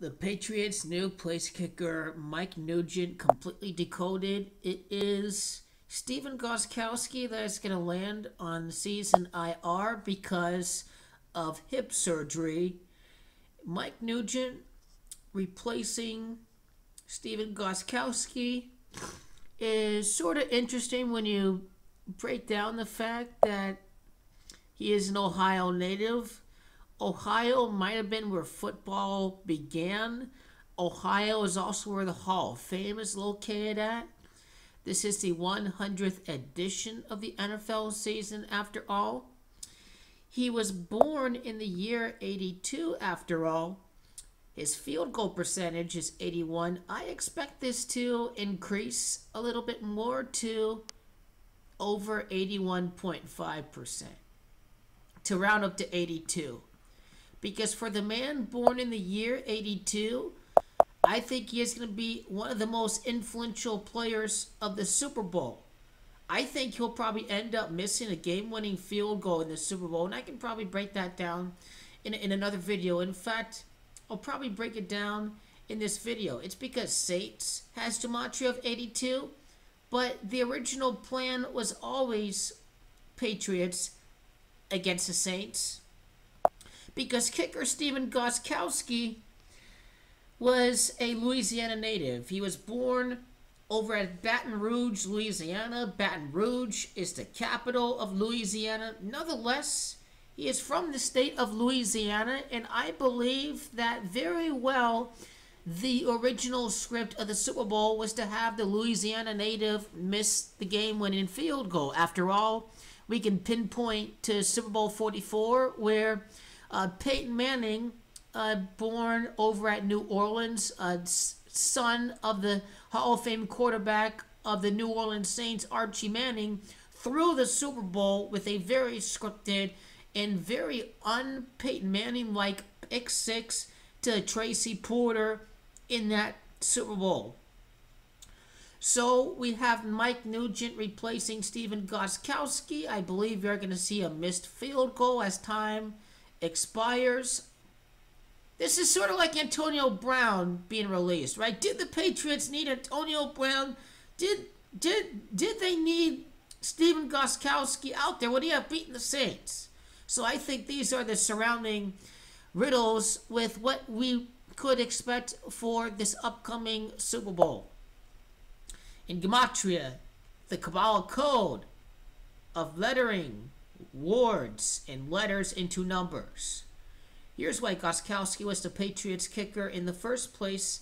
The Patriots' new place kicker, Mike Nugent, completely decoded. It is Stephen Gostkowski that is going to land on season IR because of hip surgery. Mike Nugent replacing Stephen Gostkowski is sort of interesting when you break down the fact that he is an Ohio native Ohio might have been where football began. Ohio is also where the Hall of Fame is located at. This is the 100th edition of the NFL season, after all. He was born in the year 82, after all. His field goal percentage is 81. I expect this to increase a little bit more to over 81.5%, to round up to 82 because for the man born in the year 82, I think he is going to be one of the most influential players of the Super Bowl. I think he'll probably end up missing a game winning field goal in the Super Bowl, and I can probably break that down in, in another video. In fact, I'll probably break it down in this video. It's because Saints has Gematria of 82, but the original plan was always Patriots against the Saints because kicker Stephen Gostkowski was a Louisiana native. He was born over at Baton Rouge, Louisiana. Baton Rouge is the capital of Louisiana. Nonetheless, he is from the state of Louisiana, and I believe that very well the original script of the Super Bowl was to have the Louisiana native miss the game winning field goal. After all, we can pinpoint to Super Bowl 44 where uh, Peyton Manning, uh, born over at New Orleans, uh, son of the Hall of Fame quarterback of the New Orleans Saints, Archie Manning, threw the Super Bowl with a very scripted and very un Peyton Manning like pick six to Tracy Porter in that Super Bowl. So we have Mike Nugent replacing Stephen Gostkowski. I believe you're going to see a missed field goal as time expires. This is sort of like Antonio Brown being released, right? Did the Patriots need Antonio Brown? Did did did they need Stephen Gostkowski out there? Would he have beaten the Saints? So I think these are the surrounding riddles with what we could expect for this upcoming Super Bowl. In Gematria, the Kabbalah code of lettering words and letters into numbers. Here's why Gostkowski was the Patriots kicker in the first place,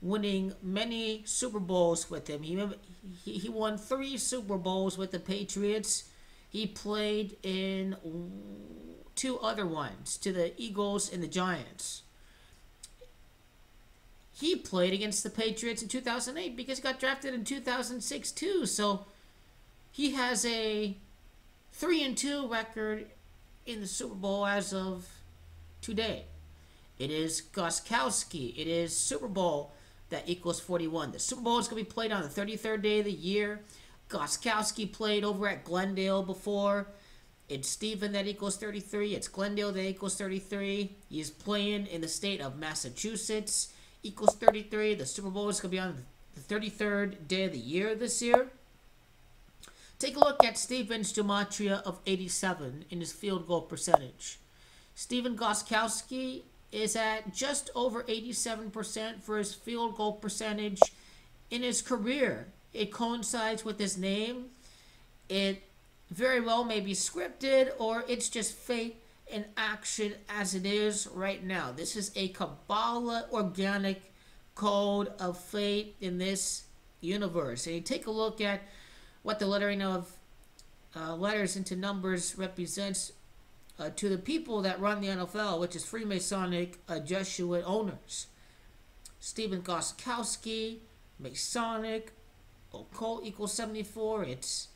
winning many Super Bowls with him. He, he won three Super Bowls with the Patriots. He played in two other ones to the Eagles and the Giants. He played against the Patriots in 2008 because he got drafted in 2006 too. So he has a three and two record in the Super Bowl as of today. It is Gostkowski. It is Super Bowl that equals 41. The Super Bowl is going to be played on the 33rd day of the year. Gostkowski played over at Glendale before. It's Stephen that equals 33. It's Glendale that equals 33. He's playing in the state of Massachusetts. Equals 33. The Super Bowl is going to be on the 33rd day of the year this year. Take a look at Steven's gematria of 87 in his field goal percentage. Stephen Gostkowski is at just over 87% for his field goal percentage in his career. It coincides with his name. It very well may be scripted or it's just fate in action as it is right now. This is a Kabbalah organic code of fate in this universe. And you take a look at what the lettering of uh, letters into numbers represents uh, to the people that run the NFL, which is Freemasonic uh, Jesuit owners. Stephen Gostkowski, Masonic, occult equals 74. It's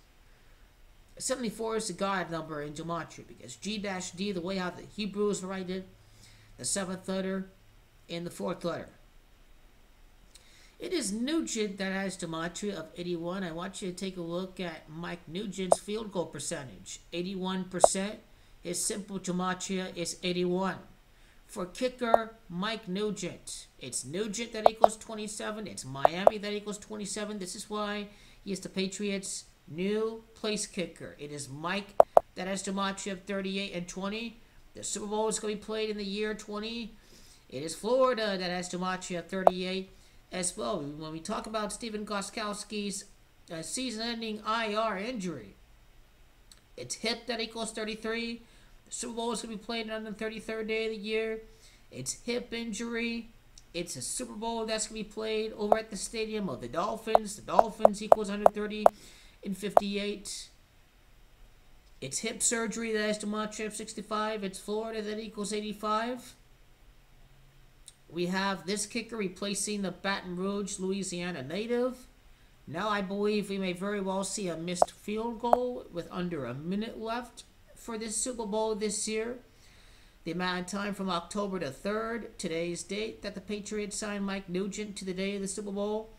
74 is the God number in Gematria because G-D, the way how the Hebrews write it, the seventh letter, and the fourth letter. It is Nugent that has gematria of 81. I want you to take a look at Mike Nugent's field goal percentage. 81%. His simple gematria is 81. For kicker, Mike Nugent, It's Nugent that equals 27. It's Miami that equals 27. This is why he is the Patriots' new place kicker. It is Mike that has DiMaggio 38 and 20. The Super Bowl is going to be played in the year 20. It is Florida that has DiMaggio 38 as well. When we talk about Stephen Gostkowski's uh, season-ending IR injury, it's hip that equals 33. The Super Bowl is going to be played on the 33rd day of the year. It's hip injury. It's a Super Bowl that's going to be played over at the stadium of the Dolphins. The Dolphins equals 130 and 58. It's hip surgery that has to DiMaggio 65. It's Florida that equals 85. We have this kicker replacing the Baton Rouge, Louisiana native. Now I believe we may very well see a missed field goal with under a minute left for this Super Bowl this year. The amount of time from October the 3rd, today's date, that the Patriots signed Mike Nugent to the day of the Super Bowl,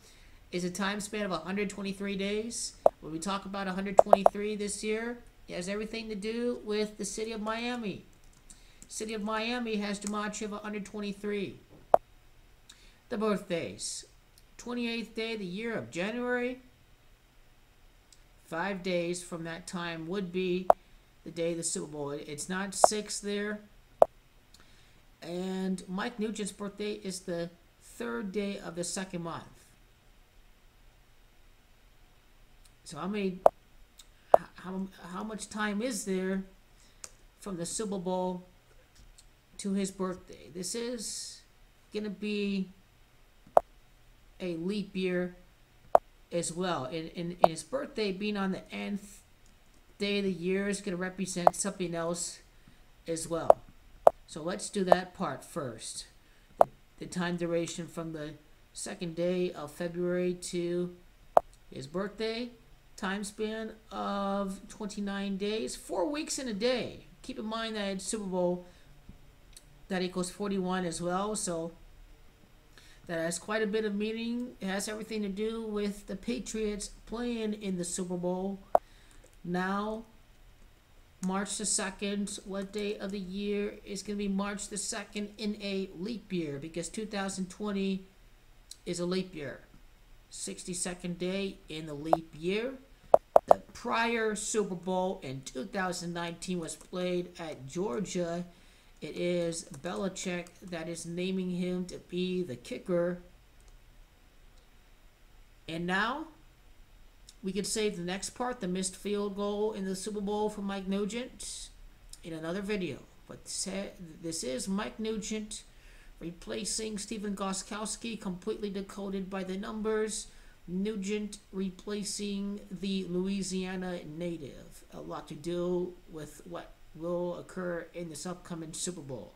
is a time span of 123 days. When we talk about 123 this year, it has everything to do with the city of Miami. City of Miami has DiMaggio of 123. The birthdays. 28th day of the year of January. Five days from that time would be the day of the Super Bowl. It's not six there. And Mike Nugent's birthday is the third day of the second month. So how many how, how much time is there from the Super Bowl to his birthday? This is going to be a leap year as well. And, and his birthday being on the nth day of the year is going to represent something else as well. So let's do that part first. The, the time duration from the second day of February to his birthday time span of 29 days, four weeks in a day. Keep in mind that Super Bowl that equals 41 as well, so that has quite a bit of meaning. It has everything to do with the Patriots playing in the Super Bowl. Now, March the 2nd, what day of the year is going to be March the 2nd in a leap year because 2020 is a leap year. 62nd day in the leap year. The prior Super Bowl in 2019 was played at Georgia. It is Belichick that is naming him to be the kicker. And now we could save the next part, the missed field goal in the Super Bowl for Mike Nugent, in another video. But this is Mike Nugent replacing Stephen Gostkowski, completely decoded by the numbers. Nugent replacing the Louisiana native. A lot to do with what will occur in this upcoming Super Bowl.